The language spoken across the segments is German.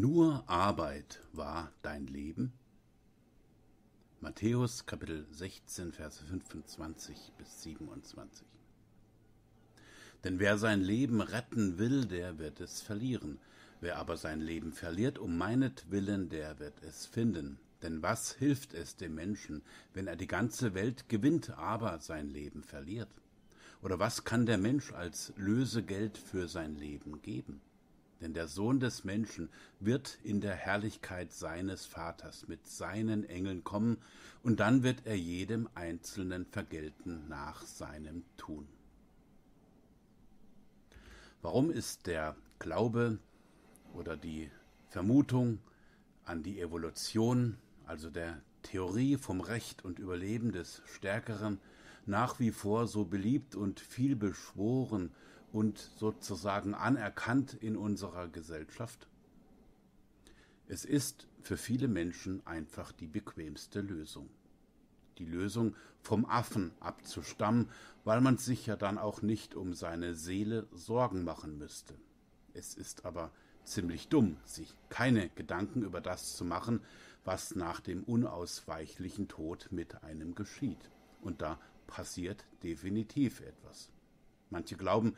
Nur Arbeit war dein Leben? Matthäus Kapitel 16, Verse 25 bis 27. Denn wer sein Leben retten will, der wird es verlieren. Wer aber sein Leben verliert um meinetwillen, der wird es finden. Denn was hilft es dem Menschen, wenn er die ganze Welt gewinnt, aber sein Leben verliert? Oder was kann der Mensch als Lösegeld für sein Leben geben? Denn der Sohn des Menschen wird in der Herrlichkeit seines Vaters mit seinen Engeln kommen, und dann wird er jedem Einzelnen vergelten nach seinem Tun. Warum ist der Glaube oder die Vermutung an die Evolution, also der Theorie vom Recht und Überleben des Stärkeren, nach wie vor so beliebt und viel beschworen und sozusagen anerkannt in unserer Gesellschaft? Es ist für viele Menschen einfach die bequemste Lösung. Die Lösung vom Affen abzustammen, weil man sich ja dann auch nicht um seine Seele Sorgen machen müsste. Es ist aber ziemlich dumm, sich keine Gedanken über das zu machen, was nach dem unausweichlichen Tod mit einem geschieht. Und da passiert definitiv etwas. Manche glauben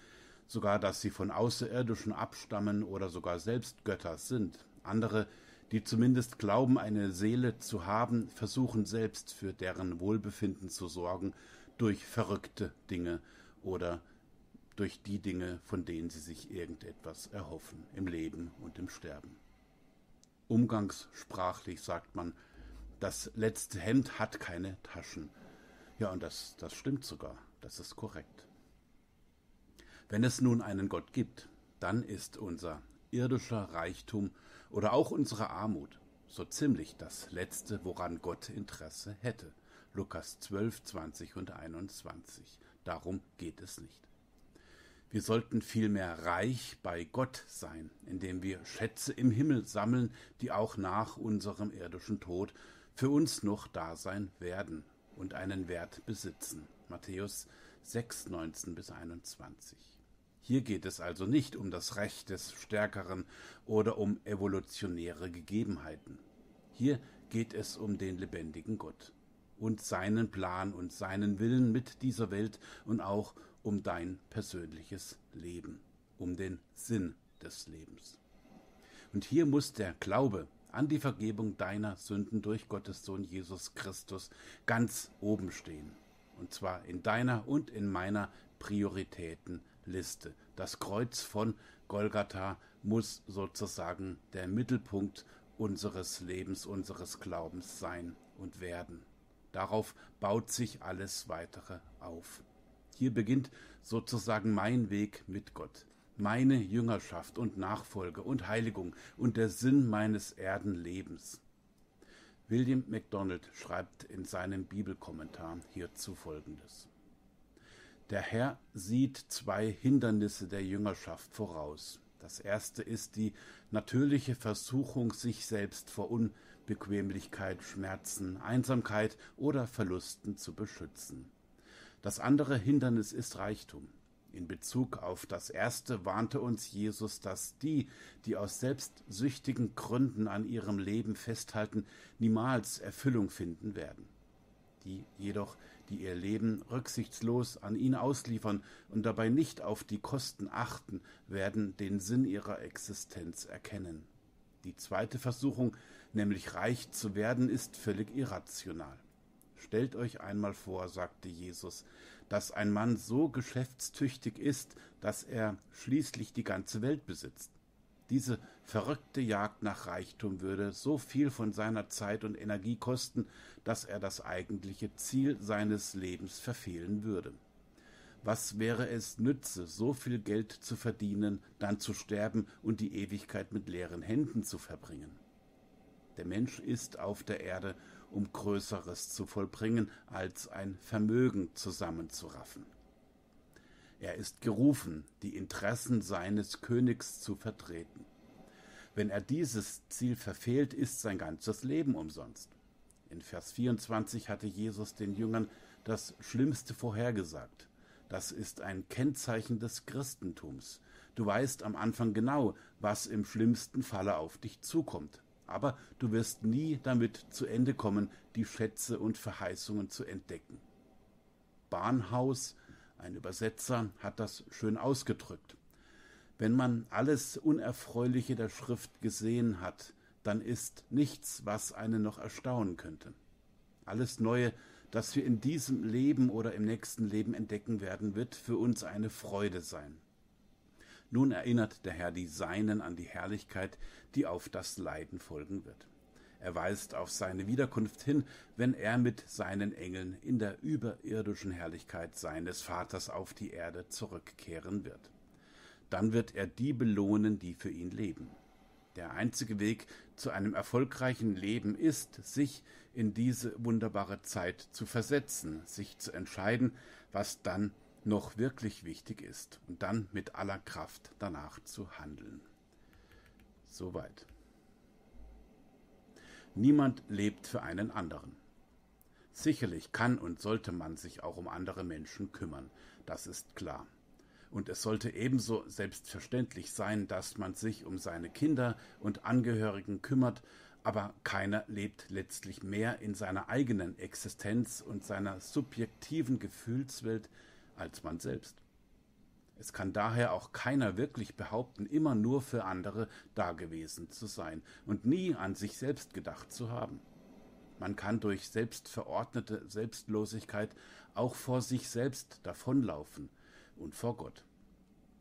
sogar, dass sie von Außerirdischen abstammen oder sogar selbst Götter sind. Andere, die zumindest glauben, eine Seele zu haben, versuchen selbst für deren Wohlbefinden zu sorgen durch verrückte Dinge oder durch die Dinge, von denen sie sich irgendetwas erhoffen im Leben und im Sterben. Umgangssprachlich sagt man, das letzte Hemd hat keine Taschen. Ja, und das, das stimmt sogar, das ist korrekt. Wenn es nun einen Gott gibt, dann ist unser irdischer Reichtum oder auch unsere Armut so ziemlich das Letzte, woran Gott Interesse hätte. Lukas 12, 20 und 21. Darum geht es nicht. Wir sollten vielmehr reich bei Gott sein, indem wir Schätze im Himmel sammeln, die auch nach unserem irdischen Tod für uns noch da sein werden und einen Wert besitzen. Matthäus 6, 19 bis 21. Hier geht es also nicht um das Recht des Stärkeren oder um evolutionäre Gegebenheiten. Hier geht es um den lebendigen Gott und seinen Plan und seinen Willen mit dieser Welt und auch um dein persönliches Leben, um den Sinn des Lebens. Und hier muss der Glaube an die Vergebung deiner Sünden durch Gottes Sohn Jesus Christus ganz oben stehen. Und zwar in deiner und in meiner Prioritätenliste. Das Kreuz von Golgatha muss sozusagen der Mittelpunkt unseres Lebens, unseres Glaubens sein und werden. Darauf baut sich alles weitere auf. Hier beginnt sozusagen mein Weg mit Gott, meine Jüngerschaft und Nachfolge und Heiligung und der Sinn meines Erdenlebens. William MacDonald schreibt in seinem Bibelkommentar hierzu folgendes. Der Herr sieht zwei Hindernisse der Jüngerschaft voraus. Das erste ist die natürliche Versuchung, sich selbst vor Unbequemlichkeit, Schmerzen, Einsamkeit oder Verlusten zu beschützen. Das andere Hindernis ist Reichtum. In Bezug auf das erste warnte uns Jesus, dass die, die aus selbstsüchtigen Gründen an ihrem Leben festhalten, niemals Erfüllung finden werden. Die jedoch, die ihr Leben rücksichtslos an ihn ausliefern und dabei nicht auf die Kosten achten, werden den Sinn ihrer Existenz erkennen. Die zweite Versuchung, nämlich reich zu werden, ist völlig irrational. Stellt euch einmal vor, sagte Jesus, dass ein Mann so geschäftstüchtig ist, dass er schließlich die ganze Welt besitzt. Diese verrückte Jagd nach Reichtum würde so viel von seiner Zeit und Energie kosten, dass er das eigentliche Ziel seines Lebens verfehlen würde. Was wäre es nütze, so viel Geld zu verdienen, dann zu sterben und die Ewigkeit mit leeren Händen zu verbringen? Der Mensch ist auf der Erde, um Größeres zu vollbringen, als ein Vermögen zusammenzuraffen. Er ist gerufen, die Interessen seines Königs zu vertreten. Wenn er dieses Ziel verfehlt, ist sein ganzes Leben umsonst. In Vers 24 hatte Jesus den Jüngern das Schlimmste vorhergesagt. Das ist ein Kennzeichen des Christentums. Du weißt am Anfang genau, was im schlimmsten Falle auf dich zukommt. Aber du wirst nie damit zu Ende kommen, die Schätze und Verheißungen zu entdecken. Bahnhaus, ein Übersetzer, hat das schön ausgedrückt. Wenn man alles Unerfreuliche der Schrift gesehen hat, dann ist nichts, was einen noch erstaunen könnte. Alles Neue, das wir in diesem Leben oder im nächsten Leben entdecken werden, wird für uns eine Freude sein. Nun erinnert der Herr die Seinen an die Herrlichkeit, die auf das Leiden folgen wird. Er weist auf seine Wiederkunft hin, wenn er mit seinen Engeln in der überirdischen Herrlichkeit seines Vaters auf die Erde zurückkehren wird. Dann wird er die belohnen, die für ihn leben. Der einzige Weg zu einem erfolgreichen Leben ist, sich in diese wunderbare Zeit zu versetzen, sich zu entscheiden, was dann noch wirklich wichtig ist und dann mit aller Kraft danach zu handeln. Soweit. Niemand lebt für einen anderen. Sicherlich kann und sollte man sich auch um andere Menschen kümmern, das ist klar. Und es sollte ebenso selbstverständlich sein, dass man sich um seine Kinder und Angehörigen kümmert, aber keiner lebt letztlich mehr in seiner eigenen Existenz und seiner subjektiven Gefühlswelt als man selbst. Es kann daher auch keiner wirklich behaupten, immer nur für andere dagewesen zu sein und nie an sich selbst gedacht zu haben. Man kann durch selbstverordnete Selbstlosigkeit auch vor sich selbst davonlaufen und vor Gott.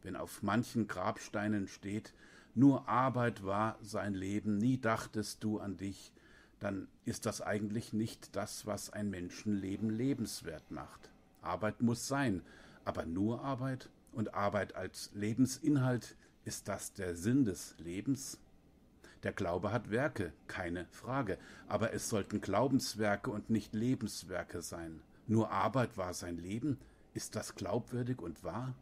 Wenn auf manchen Grabsteinen steht, nur Arbeit war sein Leben, nie dachtest du an dich, dann ist das eigentlich nicht das, was ein Menschenleben lebenswert macht. Arbeit muss sein, aber nur Arbeit und Arbeit als Lebensinhalt, ist das der Sinn des Lebens? Der Glaube hat Werke, keine Frage, aber es sollten Glaubenswerke und nicht Lebenswerke sein. Nur Arbeit war sein Leben, ist das glaubwürdig und wahr?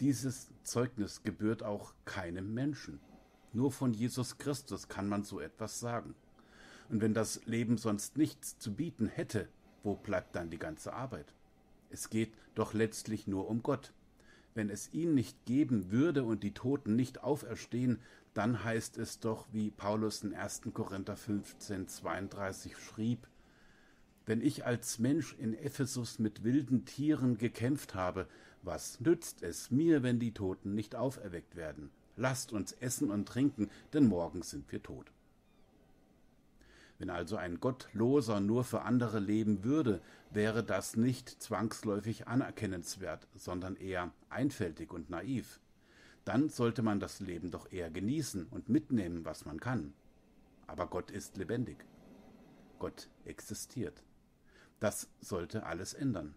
Dieses Zeugnis gebührt auch keinem Menschen. Nur von Jesus Christus kann man so etwas sagen. Und wenn das Leben sonst nichts zu bieten hätte, wo bleibt dann die ganze Arbeit? Es geht doch letztlich nur um Gott. Wenn es ihn nicht geben würde und die Toten nicht auferstehen, dann heißt es doch, wie Paulus in 1. Korinther 15, 32 schrieb, wenn ich als Mensch in Ephesus mit wilden Tieren gekämpft habe, was nützt es mir, wenn die Toten nicht auferweckt werden? Lasst uns essen und trinken, denn morgen sind wir tot. Wenn also ein Gottloser nur für andere leben würde, wäre das nicht zwangsläufig anerkennenswert, sondern eher einfältig und naiv. Dann sollte man das Leben doch eher genießen und mitnehmen, was man kann. Aber Gott ist lebendig. Gott existiert. Das sollte alles ändern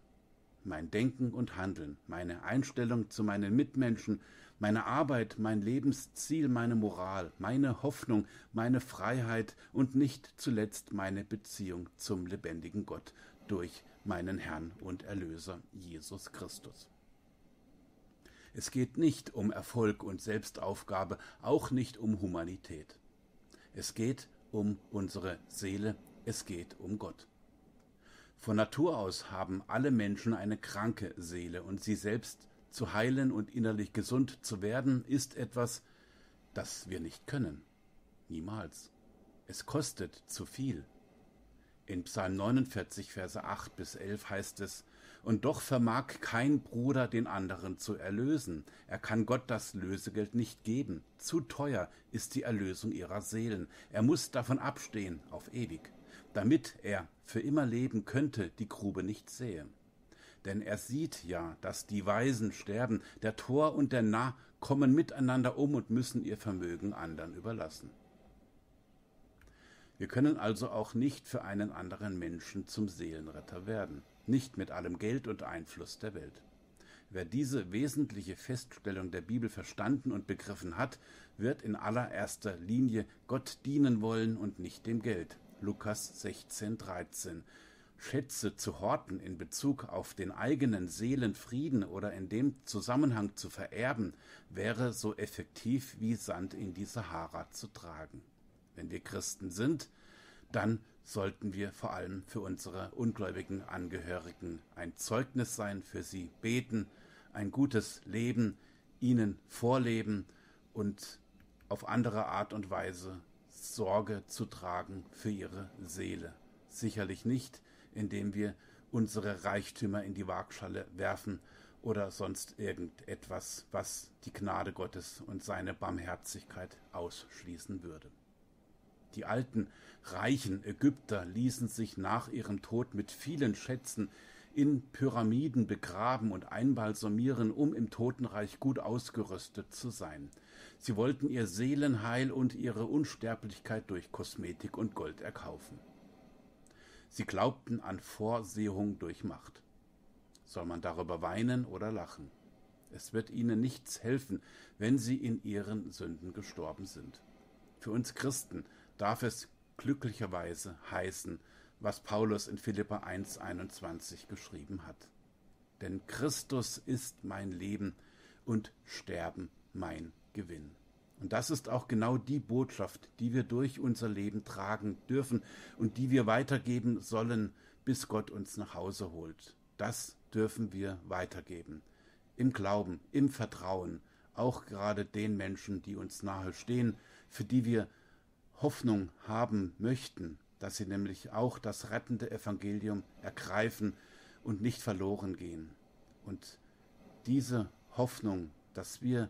mein Denken und Handeln, meine Einstellung zu meinen Mitmenschen, meine Arbeit, mein Lebensziel, meine Moral, meine Hoffnung, meine Freiheit und nicht zuletzt meine Beziehung zum lebendigen Gott durch meinen Herrn und Erlöser Jesus Christus. Es geht nicht um Erfolg und Selbstaufgabe, auch nicht um Humanität. Es geht um unsere Seele, es geht um Gott. Von Natur aus haben alle Menschen eine kranke Seele, und sie selbst zu heilen und innerlich gesund zu werden, ist etwas, das wir nicht können. Niemals. Es kostet zu viel. In Psalm 49, Verse 8 bis 11 heißt es, Und doch vermag kein Bruder den anderen zu erlösen. Er kann Gott das Lösegeld nicht geben. Zu teuer ist die Erlösung ihrer Seelen. Er muss davon abstehen auf ewig damit er für immer leben könnte, die Grube nicht sähe. Denn er sieht ja, dass die Weisen sterben, der Tor und der Narr kommen miteinander um und müssen ihr Vermögen anderen überlassen. Wir können also auch nicht für einen anderen Menschen zum Seelenretter werden, nicht mit allem Geld und Einfluss der Welt. Wer diese wesentliche Feststellung der Bibel verstanden und begriffen hat, wird in allererster Linie Gott dienen wollen und nicht dem Geld. Lukas 16, 13. Schätze zu horten in Bezug auf den eigenen Seelenfrieden oder in dem Zusammenhang zu vererben, wäre so effektiv wie Sand in die Sahara zu tragen. Wenn wir Christen sind, dann sollten wir vor allem für unsere ungläubigen Angehörigen ein Zeugnis sein, für sie beten, ein gutes Leben ihnen vorleben und auf andere Art und Weise Sorge zu tragen für ihre Seele. Sicherlich nicht, indem wir unsere Reichtümer in die Waagschale werfen oder sonst irgendetwas, was die Gnade Gottes und seine Barmherzigkeit ausschließen würde. Die alten, reichen Ägypter ließen sich nach ihrem Tod mit vielen Schätzen in Pyramiden begraben und einbalsamieren, um im Totenreich gut ausgerüstet zu sein. Sie wollten ihr Seelenheil und ihre Unsterblichkeit durch Kosmetik und Gold erkaufen. Sie glaubten an Vorsehung durch Macht. Soll man darüber weinen oder lachen? Es wird ihnen nichts helfen, wenn sie in ihren Sünden gestorben sind. Für uns Christen darf es glücklicherweise heißen, was Paulus in Philippa 1,21 geschrieben hat. Denn Christus ist mein Leben und Sterben mein Gewinn. Und das ist auch genau die Botschaft, die wir durch unser Leben tragen dürfen und die wir weitergeben sollen, bis Gott uns nach Hause holt. Das dürfen wir weitergeben. Im Glauben, im Vertrauen, auch gerade den Menschen, die uns nahe stehen, für die wir Hoffnung haben möchten, dass sie nämlich auch das rettende Evangelium ergreifen und nicht verloren gehen. Und diese Hoffnung, dass wir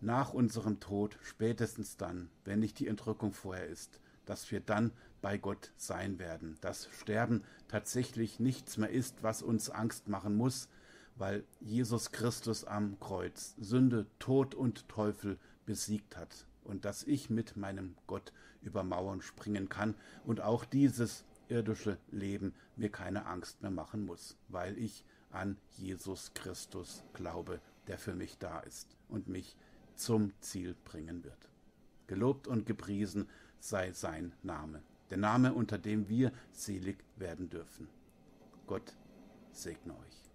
nach unserem Tod, spätestens dann, wenn nicht die Entrückung vorher ist, dass wir dann bei Gott sein werden, dass Sterben tatsächlich nichts mehr ist, was uns Angst machen muss, weil Jesus Christus am Kreuz Sünde, Tod und Teufel besiegt hat und dass ich mit meinem Gott über Mauern springen kann und auch dieses irdische Leben mir keine Angst mehr machen muss, weil ich an Jesus Christus glaube, der für mich da ist und mich zum Ziel bringen wird. Gelobt und gepriesen sei sein Name, der Name, unter dem wir selig werden dürfen. Gott segne euch.